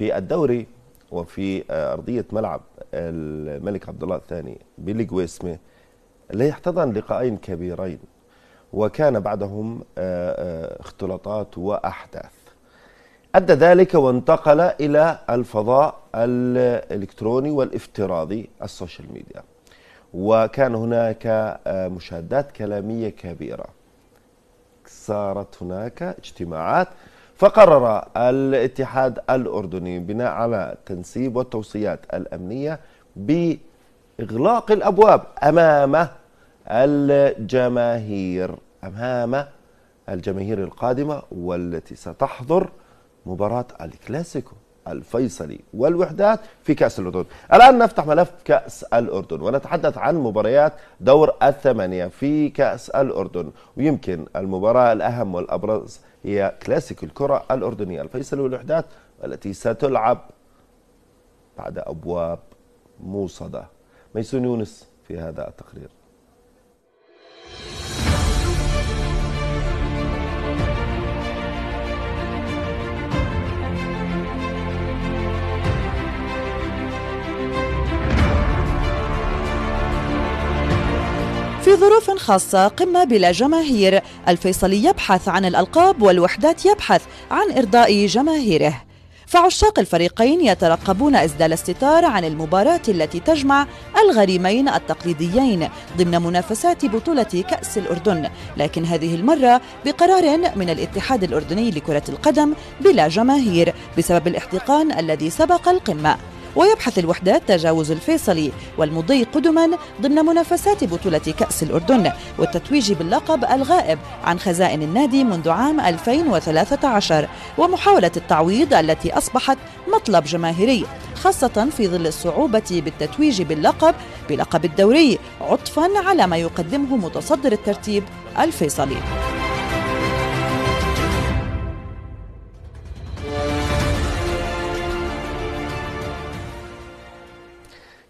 في الدوري وفي أرضية ملعب الملك عبد الله الثاني بالجويسمي لا يحتضن لقاءين كبيرين وكان بعدهم اختلاطات وأحداث. أدى ذلك وانتقل إلى الفضاء الإلكتروني والافتراضي السوشيال ميديا. وكان هناك مشاهدات كلامية كبيرة. صارت هناك اجتماعات فقرر الاتحاد الأردني بناء على تنسيب والتوصيات الأمنية بإغلاق الأبواب أمام الجماهير أمام الجماهير القادمة والتي ستحضر مباراة الكلاسيكو. الفيصلي والوحدات في كأس الأردن. الآن نفتح ملف كأس الأردن ونتحدث عن مباريات دور الثمانية في كأس الأردن. ويمكن المباراة الأهم والأبرز هي كلاسيكو الكرة الأردنية. الفيصلي والوحدات والتي ستلعب بعد أبواب موصدة. ميسون يونس في هذا التقرير. في ظروف خاصة قمة بلا جماهير. الفيصلي يبحث عن الألقاب والوحدات يبحث عن إرضاء جماهيره. فعشاق الفريقين يترقبون إسدال الستار عن المباراة التي تجمع الغريمين التقليديين ضمن منافسات بطولة كأس الأردن. لكن هذه المرة بقرار من الاتحاد الأردني لكرة القدم بلا جماهير بسبب الاحتقان الذي سبق القمة. ويبحث الوحدات تجاوز الفيصلي والمضي قدما ضمن منافسات بطولة كأس الأردن والتتويج باللقب الغائب عن خزائن النادي منذ عام 2013 ومحاولة التعويض التي أصبحت مطلب جماهيري خاصة في ظل الصعوبة بالتتويج باللقب بلقب الدوري عطفا على ما يقدمه متصدر الترتيب الفيصلي.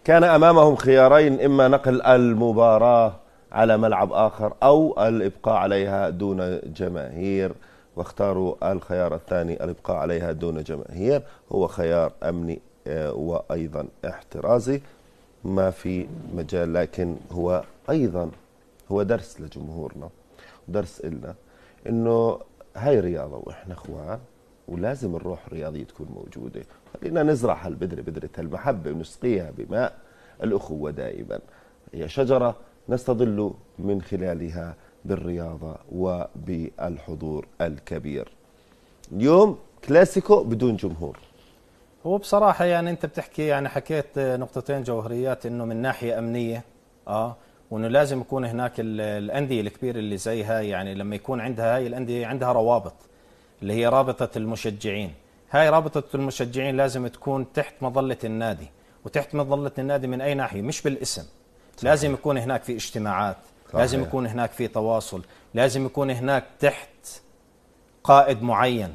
كان أمامهم خيارين إما نقل المباراة على ملعب آخر أو الإبقاء عليها دون جماهير. واختاروا الخيار الثاني الإبقاء عليها دون جماهير. هو خيار أمني وأيضا احترازي. ما في مجال لكن هو أيضا هو درس لجمهورنا ودرس لنا إنه هاي رياضة وإحنا إخوان ولازم الروح الرياضية تكون موجودة. خلينا نزرع هالبذرة بذرة المحبه ونسقيها بماء. الأخوة دائما. هي شجرة نستظل من خلالها بالرياضة وبالحضور الكبير. اليوم كلاسيكو بدون جمهور. هو بصراحة يعني أنت بتحكي يعني حكيت نقطتين جوهريات إنه من ناحية أمنية آه وإنه لازم يكون هناك الأندية الكبيرة اللي زي هاي يعني لما يكون عندها هاي الأندية عندها روابط. اللي هي رابطة المشجعين. هاي رابطة المشجعين لازم تكون تحت مظلة النادي وتحت مظلة النادي من أي ناحية؟ مش بالاسم. صحيح. لازم يكون هناك في اجتماعات صحيح. لازم يكون هناك في تواصل لازم يكون هناك تحت قائد معين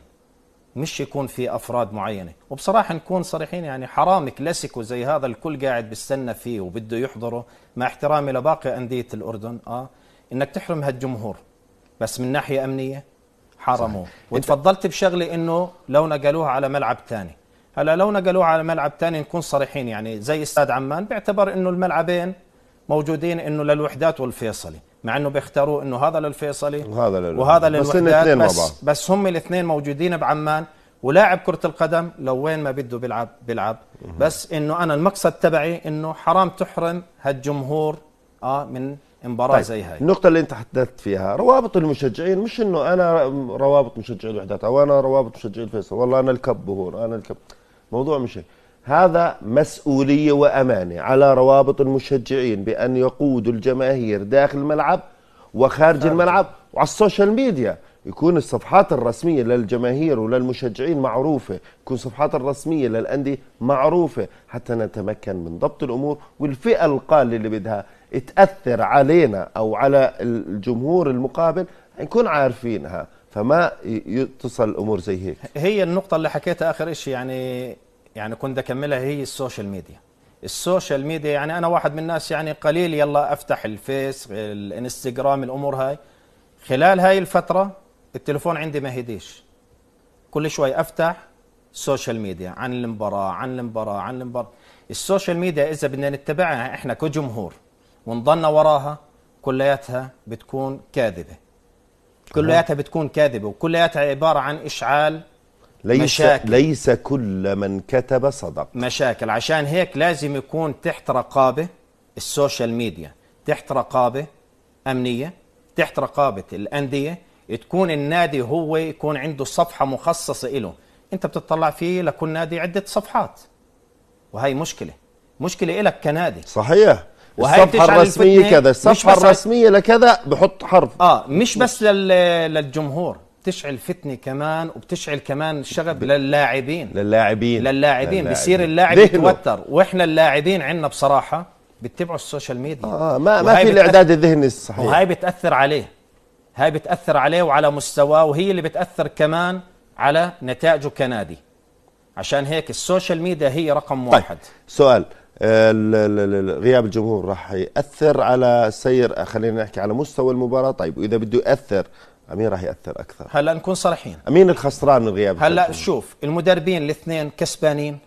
مش يكون في أفراد معينة. وبصراحة نكون صريحين يعني حرام كلاسيكو زي هذا الكل قاعد بيستنى فيه وبده يحضره مع احترامي لباقي أندية الأردن. آه إنك تحرم هالجمهور بس من ناحية أمنية حرموه. وتفضلت بشغلة إنه لو نقلوها على ملعب ثاني هلا لو نقلوها على ملعب ثاني نكون صريحين يعني زي استاد عمان بيعتبر إنه الملعبين موجودين إنه للوحدات والفيصلي مع إنه بيختاروا إنه هذا للفيصلي وهذا للوحدات. وهذا للوحدات. بس, بس, بس هم الاثنين موجودين بعمان ولاعب كرة القدم لو وين ما بده بيلعب بيلعب. بس إنه أنا المقصد تبعي إنه حرام تحرم هالجمهور آه من مباراة طيب. زي هاي النقطة اللي انت حدثت فيها روابط المشجعين مش إنه أنا روابط مشجعي الوحدات أو أنا روابط مشجعي الفيصل والله أنا الكب هون أنا الكب موضوع مش هيك هذا مسؤولية وأمانة على روابط المشجعين بأن يقودوا الجماهير داخل الملعب وخارج خارج. الملعب وعلى ال social media يكون الصفحات الرسمية للجماهير وللمشجعين معروفة يكون الصفحات الرسمية للأندية معروفة حتى نتمكن من ضبط الأمور والفئة الضالة اللي بدها تأثر علينا أو على الجمهور المقابل نكون عارفينها فما تصل الأمور زي هيك. هي النقطة اللي حكيتها آخر شيء يعني يعني كنت أكملها هي ال social media. ال social media يعني أنا واحد من الناس يعني قليل يلا أفتح الفيس الإنستغرام الأمور هاي. خلال هاي الفترة التليفون عندي ما هديش كل شوي أفتح ال social media عن المباراة عن المباراة عن المباراة. ال social media إذا بدنا نتبعها إحنا كجمهور ونضلنا وراها كلياتها بتكون كاذبة. كلياتها بتكون كاذبة وكلياتها عبارة عن إشعال ليس مشاكل. ليس كل من كتب صدق. مشاكل. عشان هيك لازم يكون تحت رقابة ال social media تحت رقابة أمنية تحت رقابة الأندية تكون النادي هو يكون عنده صفحة مخصصة له أنت بتطلع فيه لكل نادي عدة صفحات. وهي مشكلة. مشكلة إلك كنادي. صحيح. وهي الرسمية الفتنة. كذا على- الرسمية لكذا بحط حرف. آه مش بس لل... للجمهور بتشعل فتنة كمان وبتشعل كمان الشغب للاعبين. للاعبين. للاعبين بصير اللاعب. يتوتر. وإحنا اللاعبين عندنا بصراحة بيتبعوا ال social media. آه ما, ما وهي في الإعداد الذهني الصحيح. وهاي بتأثر عليه. هاي بتأثر عليه وعلى مستواه وهي اللي بتأثر كمان على نتائجه كنادي. عشان هيك ال social media هي رقم طيب واحد. سؤال. آه، ال- ال- ال- غياب الجمهور راح يأثر على سير خلينا نحكي على مستوى المباراة. طيب وإذا بده يأثر مين راح يأثر أكثر. هلا نكون صريحين. مين الخسران من غياب هلا الجمهور؟ شوف المدربين الاثنين كسبانين.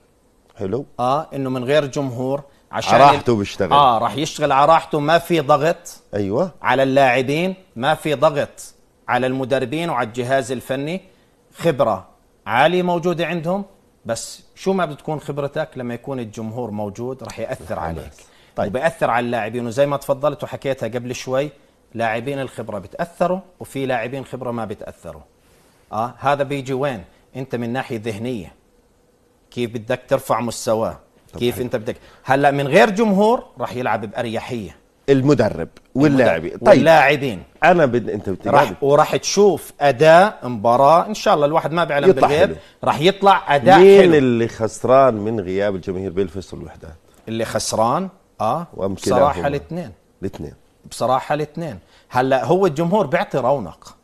حلو. آه إنه من غير جمهور عشان على راحته بيشتغل. آه راح يشتغل على راحته ما في ضغط أيوه. على اللاعبين ما في ضغط على المدربين وعلى الجهاز الفني. خبرة عالية موجودة عندهم. بس شو ما بتكون خبرتك لما يكون الجمهور موجود رح يأثر عليك. طيب. وبيأثر على اللاعبين. وزي ما تفضلت وحكيتها قبل شوي لاعبين الخبرة بتأثروا وفي لاعبين خبرة ما بتأثروا. آه هذا بيجي وين؟ أنت من ناحية ذهنية. كيف بدك ترفع مستواه؟ كيف أنت بدك؟ هلأ من غير جمهور رح يلعب بأريحية. المدرب واللاعبين. طيب. واللاعبين. أنا بد... أنت راح وراح تشوف أداء مباراة. إن شاء الله الواحد ما بيعلم بالغيب. راح يطلع أداء مين حلو. اللي خسران من غياب الجماهير بالفصل الوحدات اللي خسران؟ آه. بصراحة. الاثنين. الاثنين. بصراحة الاثنين. هلا هو الجمهور بيعطي رونق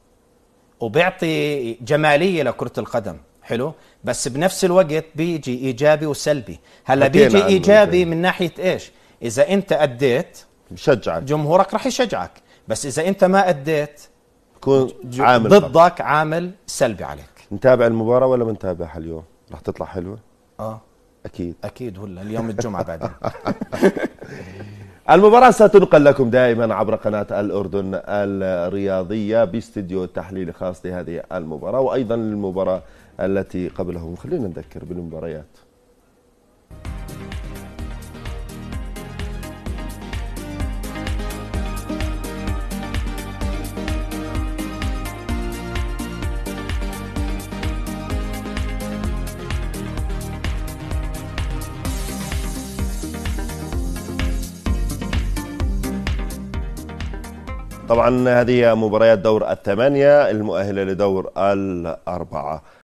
وبيعطي جمالية لكرة القدم. حلو؟ بس بنفس الوقت بيجي إيجابي وسلبي. هلا بيجي إيجابي. من ناحية إيش؟ إذا أنت أديت بشجعك. جمهورك راح يشجعك. بس إذا أنت ما أديت تكون ج- عامل ضد ضدك عامل سلبي عليك. نتابع المباراة ولا بنتابعها اليوم راح تطلع حلوة؟ آه. أكيد. أكيد ولا اليوم الجمعة بعدين. المباراة ستنقل لكم دائما عبر قناة الأردن الرياضية باستديو تحليلي خاص لهذه المباراة وأيضا المباراة التي قبلهم. خلينا نذكر بالمباريات. طبعا هذه مباريات دور الثمانية المؤهلة لدور الأربعة.